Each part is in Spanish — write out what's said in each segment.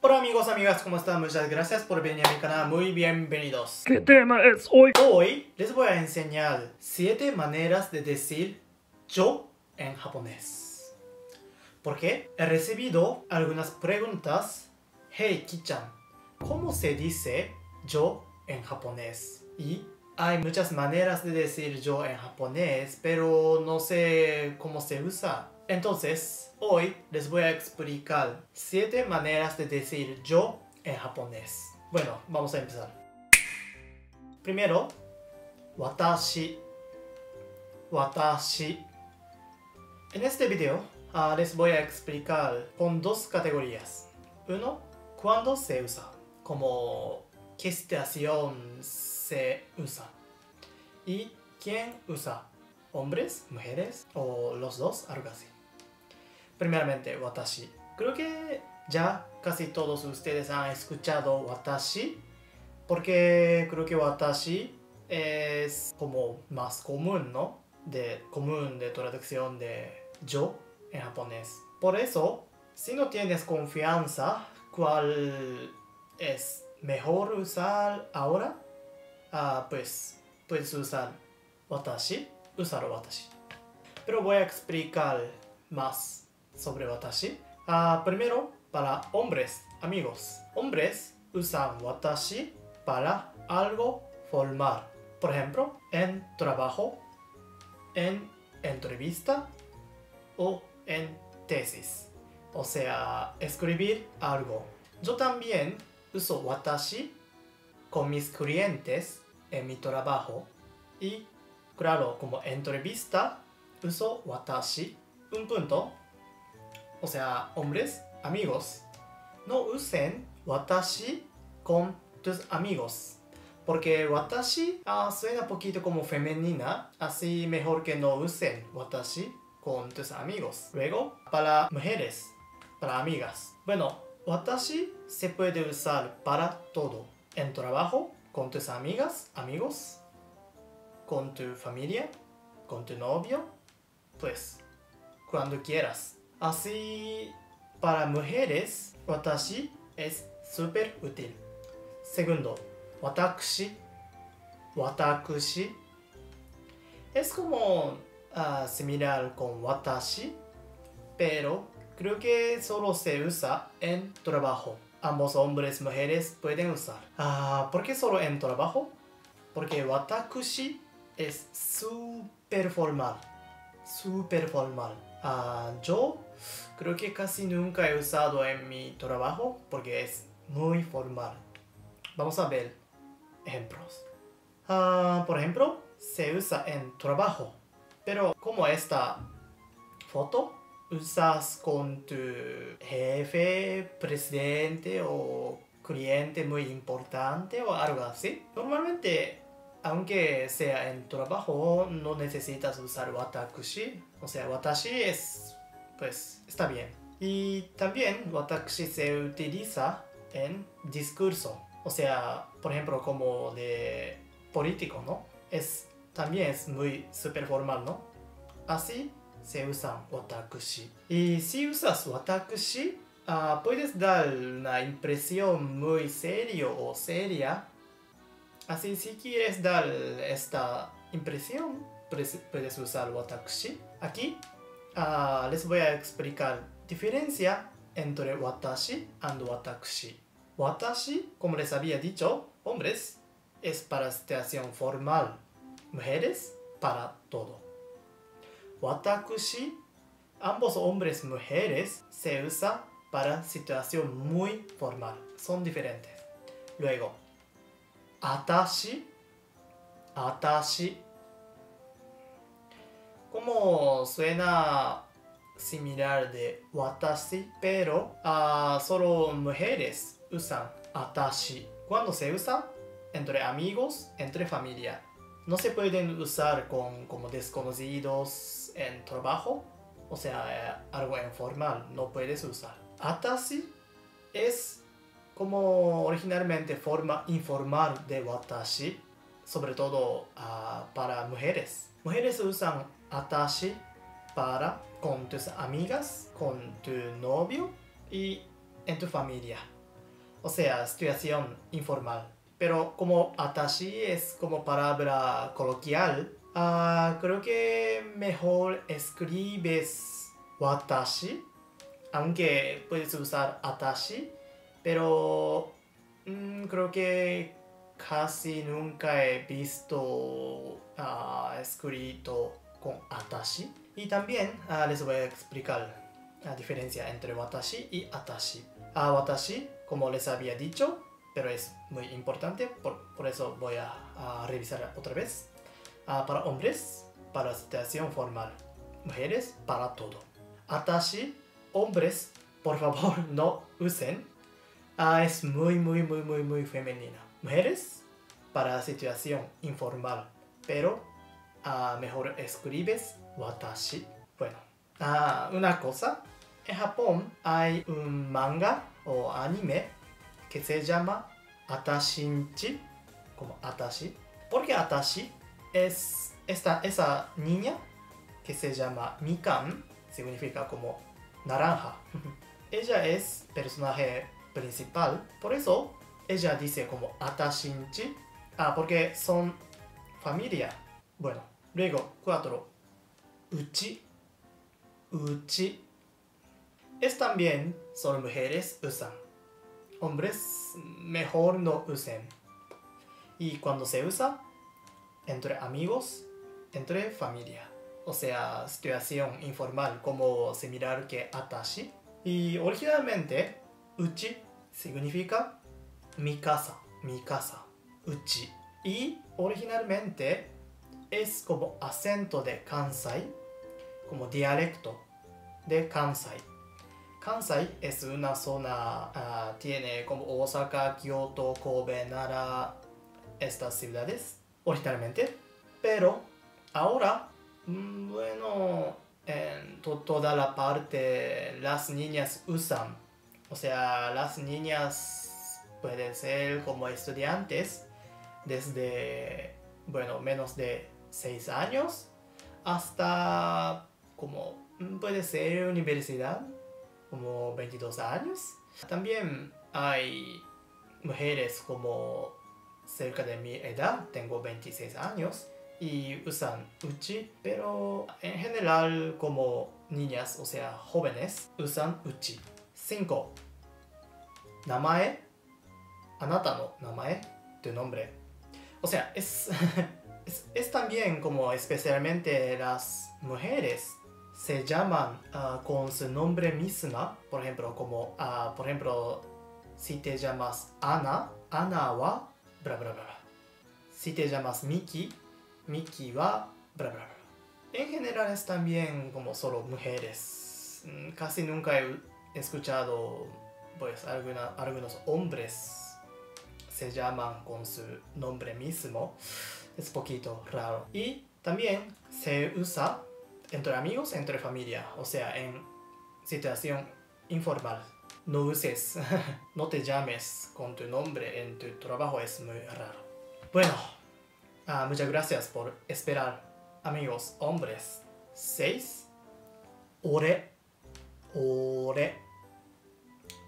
Hola amigos, amigas, ¿cómo están? Muchas gracias por venir a mi canal, muy bienvenidos. ¿Qué tema es hoy? Hoy les voy a enseñar 7 maneras de decir yo en japonés. Porque he recibido algunas preguntas. Hey, Kichan, ¿cómo se dice yo en japonés? Y hay muchas maneras de decir yo en japonés, pero no sé cómo se usa. Entonces, hoy les voy a explicar 7 maneras de decir yo en japonés. Bueno, vamos a empezar. Primero, watashi. Watashi. En este video ah, les voy a explicar con dos categorías. Uno, cuándo se usa, como qué situación se usa. Y quién usa, hombres, mujeres o los dos, algo así. Primeramente, watashi. Creo que ya casi todos ustedes han escuchado watashi, porque creo que watashi es como más común, ¿no? De común de traducción de yo en japonés. Por eso, si no tienes confianza, ¿cuál es mejor usar ahora? Ah, pues puedes usar watashi, usar watashi. Pero voy a explicar más sobre watashi. Ah, primero, para hombres, amigos. Hombres usan watashi para algo formal. Por ejemplo, en trabajo, en entrevista o en tesis. O sea, escribir algo. Yo también uso watashi con mis clientes en mi trabajo. Y claro, como entrevista, uso watashi. Un punto o sea, hombres, amigos, no usen watashi con tus amigos. Porque watashi ah, suena poquito como femenina, así mejor que no usen watashi con tus amigos. Luego, para mujeres, para amigas. Bueno, watashi se puede usar para todo. En trabajo, con tus amigas, amigos, con tu familia, con tu novio, pues cuando quieras. Así, para mujeres, watashi es súper útil. Segundo, watakushi. Watakushi es como uh, similar con watashi, pero creo que solo se usa en trabajo. Ambos hombres y mujeres pueden usar. Uh, ¿Por qué solo en trabajo? Porque watakushi es súper formal. Súper formal. Uh, yo creo que casi nunca he usado en mi trabajo porque es muy formal. Vamos a ver ejemplos. Uh, por ejemplo, se usa en trabajo, pero como esta foto, usas con tu jefe, presidente o cliente muy importante o algo así. Normalmente, aunque sea en trabajo, no necesitas usar watakushi. O sea, watashi es pues está bien. Y también watakushi se utiliza en discurso. O sea, por ejemplo, como de político, ¿no? Es, también es muy super formal, ¿no? Así se usa watakushi. Y si usas watakushi, uh, puedes dar una impresión muy serio o seria. Así, si quieres dar esta impresión, puedes usar watakushi. Aquí uh, les voy a explicar diferencia entre watashi and watakushi. Watashi, como les había dicho, hombres, es para situación formal. Mujeres, para todo. Watakushi, ambos hombres mujeres, se usa para situación muy formal. Son diferentes. Luego, atashi, atashi como suena similar de watashi, pero uh, solo mujeres usan atashi. Cuando se usa entre amigos, entre familia. No se pueden usar con como desconocidos en trabajo, o sea, eh, algo informal, no puedes usar. Atashi es como originalmente forma informal de watashi, sobre todo uh, para mujeres. Mujeres usan atashi para con tus amigas, con tu novio y en tu familia. o sea, situación informal. Pero como atashi es como palabra coloquial, ah, creo que mejor escribes watashi, aunque puedes usar atashi, pero mm, creo que casi nunca he visto ah, escrito con atashi. Y también ah, les voy a explicar la diferencia entre watashi y atashi. A watashi, como les había dicho, pero es muy importante, por, por eso voy a, revisar otra vez. Ah, para hombres, para situación formal. Mujeres, para todo. Atashi, hombres, por favor no usen. Ah, es muy, muy, muy, muy, muy femenina. Mujeres, para situación informal, pero ah, mejor escribes watashi. Bueno, Ah, una cosa, en Japón hay un manga o anime que se llama Atashinchi, como Atashi. Porque Atashi es esta, esa niña que se llama Mikan, significa como naranja. ella es personaje principal, por eso ella dice como Atashinchi, ah, porque son familia. Bueno, luego cuatro, Uchi uchi. Es también son mujeres usan. Hombres mejor no usen. Y cuando se usa, entre amigos, entre familia. O sea, situación informal como similar que atashi. Y originalmente, uchi significa mi casa, mi casa, uchi. Y originalmente es como acento de Kansai como dialecto de Kansai. Kansai es una zona, uh, tiene como Osaka, Kyoto, Kobe, Nara, estas ciudades originalmente, pero ahora, mm, bueno, en to toda la parte las niñas usan, o sea, las niñas pueden ser como estudiantes desde, bueno, menos de 6 años hasta como mm, puede ser universidad, como 22 años. También hay mujeres como cerca de mi edad, tengo 26 años, y usan uchi, pero en general como niñas, o sea, jóvenes, usan uchi. 5. Namae, anata no namae, tu nombre. O sea, es, es, es también como especialmente las mujeres se llaman uh, con su nombre misma, por ejemplo, como, uh, por ejemplo, si te llamas Ana, Ana wa, bla bla bla. Si te llamas Miki, Miki wa, bla bla bla. En general es también como solo mujeres. Mm, casi nunca he escuchado pues alguna, algunos hombres se llaman con su nombre mismo. Es poquito raro. Y también se usa entre amigos, entre familia, o sea, en situación informal. No uses, no te llames con tu nombre en tu trabajo, es muy raro. Bueno, uh, muchas gracias por esperar, amigos hombres. 6. Ore, ore.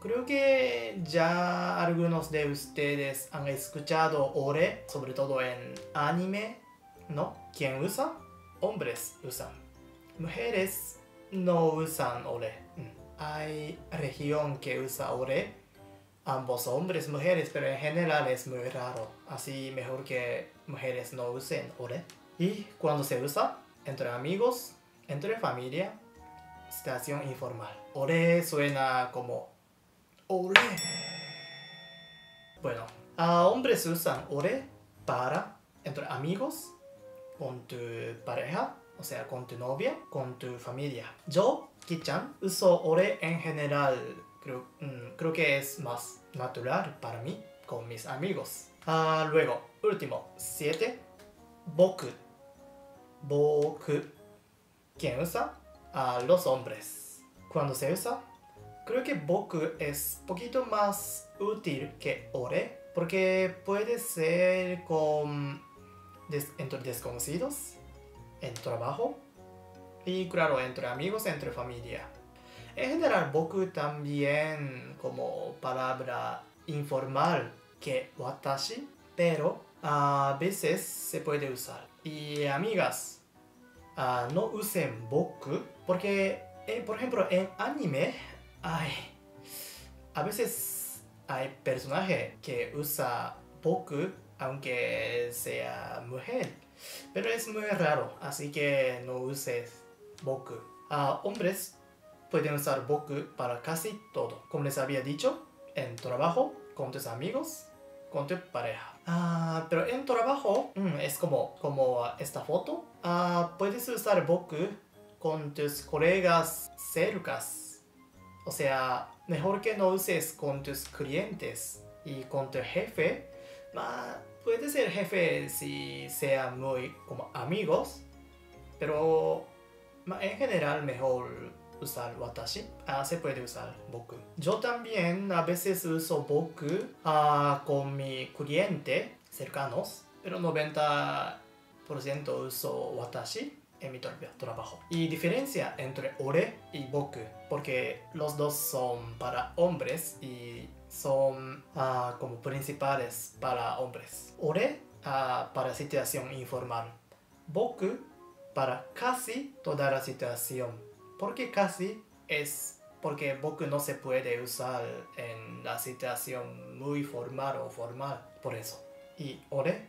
Creo que ya algunos de ustedes han escuchado ore, sobre todo en anime, ¿no? ¿Quién usa? Hombres usan mujeres no usan ore. Mm. Hay región que usa ore, ambos hombres, mujeres, pero en general es muy raro. Así mejor que mujeres no usen ore. Y cuando se usa, entre amigos, entre familia, situación informal. Ore suena como ore. Bueno, a hombres usan ore para entre amigos, con tu pareja, o sea, con tu novia, con tu familia. Yo, Kichan, uso ore en general. Creo, mm, creo que es más natural para mí con mis amigos. Ah, luego, último, 7. Boku. Boku. ¿Quién usa? Ah, los hombres. Cuando se usa, creo que boku es poquito más útil que ore porque puede ser con entre desconocidos en trabajo y claro, entre amigos, entre familia. En general, boku también como palabra informal que watashi, pero a veces se puede usar. Y amigas, ah, no usen boku porque, eh, por ejemplo, en anime hay, a veces hay personaje que usa boku aunque sea mujer. Pero es muy raro, así que no uses boku. Ah, hombres pueden usar boku para casi todo. Como les había dicho, en trabajo, con tus amigos, con tu pareja. Ah, pero en trabajo mm, es como, como esta foto. Ah, puedes usar boku con tus colegas cercas. O sea, mejor que no uses con tus clientes y con tu jefe. puede ser jefe si sea muy como amigos. Pero en general mejor usar watashi. Ah, se puede usar boku. Yo también a veces uso boku ah, con mi cliente cercanos, pero 90% uso watashi en mi trabajo. Y diferencia entre ore y boku, porque los dos son para hombres y son ah, como principales para hombres. Ore para situación informal. Boku para casi toda la situación porque casi es porque boku no se puede usar en la situación muy formal o formal, por eso. Y ore,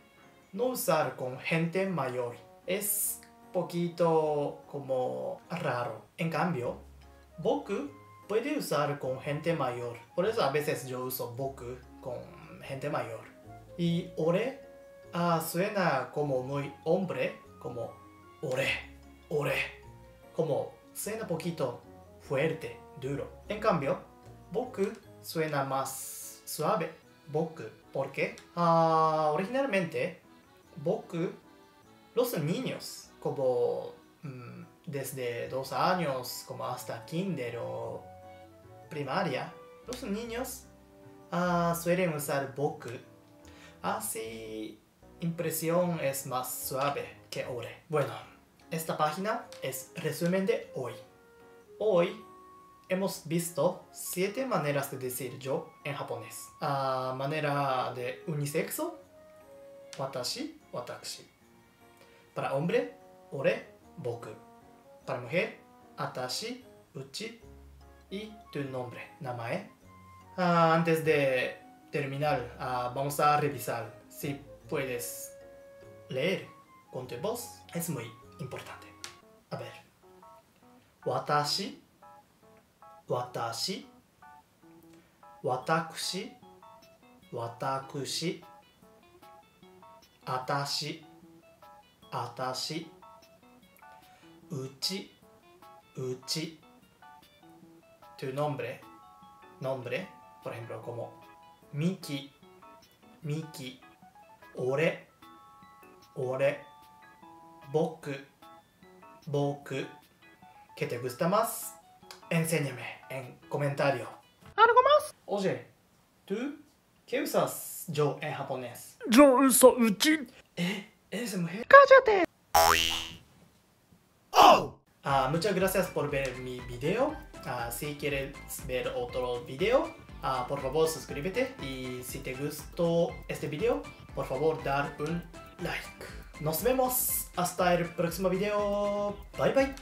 no usar con gente mayor. Es poquito como raro. En cambio, boku puede usar con gente mayor. Por eso a veces yo uso boku con gente mayor. Y ore ah, suena como muy hombre, como ore, ore, como suena poquito fuerte, duro. En cambio, boku suena más suave. Boku. ¿Por qué? Ah, originalmente, boku, los niños, como mm, desde dos años, como hasta kinder o primaria, los niños ah, suelen usar boku. Así, impresión es más suave que ore. Bueno, esta página es resumen de hoy. Hoy hemos visto siete maneras de decir yo en japonés. Ah, manera de unisexo, watashi, watakushi. Para hombre, ore, boku. Para mujer, atashi, uchi y tu nombre, namae. Ah, antes de terminar, ah, vamos a revisar si puedes leer con tu voz. Es muy importante. A ver. Watashi, watashi, watakushi, watakushi, atashi, atashi, uchi, uchi. Tu nombre, nombre, por ejemplo, como Miki, Miki, ore, ore, boku, boku. ¿Qué te gusta más? Enséñame en comentario. ¿Algo más? Oye, ¿tú qué usas yo en japonés? Yo uso uchi. ¿Eh? ¿Eres mujer? ¡Cállate! Ah, muchas gracias por ver mi video. Ah, si quieres ver otro video, ah, por favor suscríbete. Y si te gustó este video, por favor dar un like. Nos vemos hasta el próximo video. Bye bye.